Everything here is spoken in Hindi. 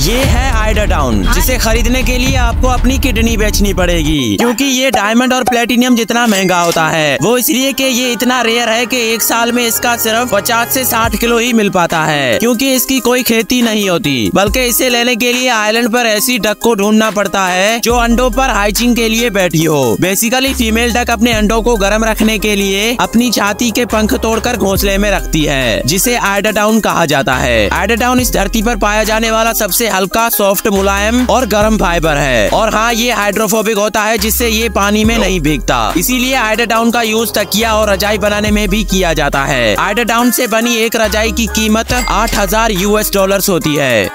ये है आइडाडाउन जिसे खरीदने के लिए आपको अपनी किडनी बेचनी पड़ेगी। क्योंकि ये डायमंड और प्लेटिनियम जितना महँगा होता है वो इसलिए कि ये इतना रेयर है कि एक साल में इसका सिर्फ़ 50 से 60 किलो ही मिल पाता है। क्योंकि इसकी कोई खेती नहीं होती बल्कि इसे लेने के लिए आइलैंड पर ऐसी डक को ढूंढना पड़ता है जो अंडों पर हाइचिंग के लिए बैठी हो। बेसिकली फीमेल डक अपने अंडों को गर्म रखने के लिए अपनी छाती के पंख तोड़कर घोंसले में रखती है जिसे आइडाडाउन कहा जाता है। आइडाडाउन इस धरती पर पाया जाने वाला सबसे हल्का सॉफ्ट मुलायम और गर्म फाइबर है। और हाँ ये हाइड्रोफोबिक होता है, जिससे ये पानी में नहीं भीगता। इसीलिए आइडाडाउन का यूज़ तकिया और रजाई बनाने में भी किया जाता है। आइडाडाउन से बनी एक रजाई की कीमत आठ हज़ार यूएस डॉलर होती है।